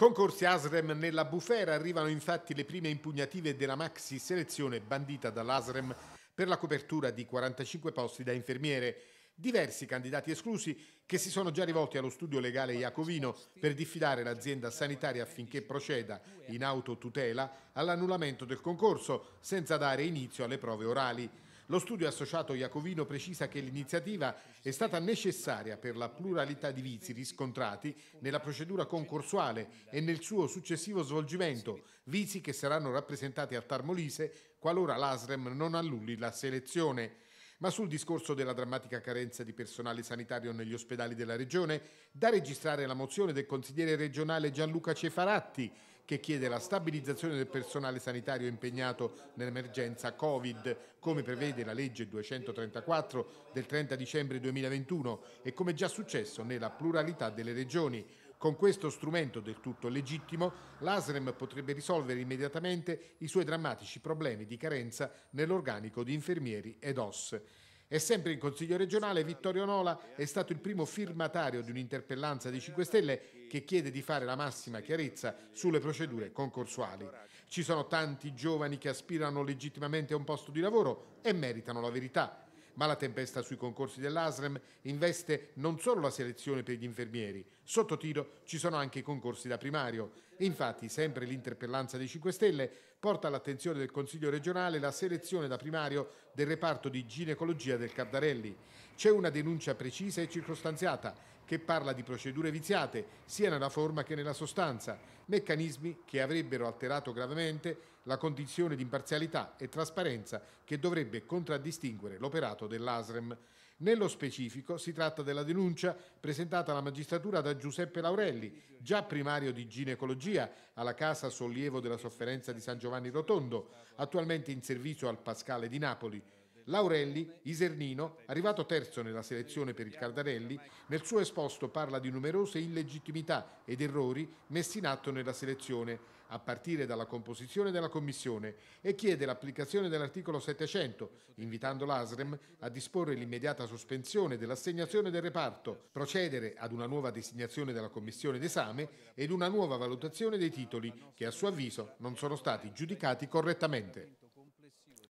Concorsi ASREM nella bufera arrivano infatti le prime impugnative della maxi selezione bandita dall'ASREM per la copertura di 45 posti da infermiere. Diversi candidati esclusi che si sono già rivolti allo studio legale Iacovino per diffidare l'azienda sanitaria affinché proceda in autotutela all'annullamento del concorso senza dare inizio alle prove orali. Lo studio associato Iacovino precisa che l'iniziativa è stata necessaria per la pluralità di vizi riscontrati nella procedura concorsuale e nel suo successivo svolgimento, vizi che saranno rappresentati al Tarmolise qualora l'ASREM non annulli la selezione. Ma sul discorso della drammatica carenza di personale sanitario negli ospedali della regione, da registrare la mozione del consigliere regionale Gianluca Cefaratti, che chiede la stabilizzazione del personale sanitario impegnato nell'emergenza Covid, come prevede la legge 234 del 30 dicembre 2021 e come già successo nella pluralità delle regioni. Con questo strumento del tutto legittimo, l'ASREM potrebbe risolvere immediatamente i suoi drammatici problemi di carenza nell'organico di infermieri ed OS. E sempre in Consiglio regionale Vittorio Nola è stato il primo firmatario di un'interpellanza dei 5 Stelle che chiede di fare la massima chiarezza sulle procedure concorsuali. Ci sono tanti giovani che aspirano legittimamente a un posto di lavoro e meritano la verità ma la tempesta sui concorsi dell'ASREM investe non solo la selezione per gli infermieri, sotto tiro ci sono anche i concorsi da primario. Infatti, sempre l'interpellanza dei 5 Stelle porta all'attenzione del Consiglio regionale la selezione da primario del reparto di ginecologia del Cardarelli. C'è una denuncia precisa e circostanziata che parla di procedure viziate sia nella forma che nella sostanza, meccanismi che avrebbero alterato gravemente la condizione di imparzialità e trasparenza che dovrebbe contraddistinguere l'operato dell'ASREM. Nello specifico si tratta della denuncia presentata alla magistratura da Giuseppe Laurelli, già primario di ginecologia alla Casa Sollievo della Sofferenza di San Giovanni Rotondo, attualmente in servizio al Pascale di Napoli. Laurelli, Isernino, arrivato terzo nella selezione per il Cardarelli, nel suo esposto parla di numerose illegittimità ed errori messi in atto nella selezione, a partire dalla composizione della commissione, e chiede l'applicazione dell'articolo 700, invitando l'ASREM a disporre l'immediata sospensione dell'assegnazione del reparto, procedere ad una nuova designazione della commissione d'esame ed una nuova valutazione dei titoli che a suo avviso non sono stati giudicati correttamente.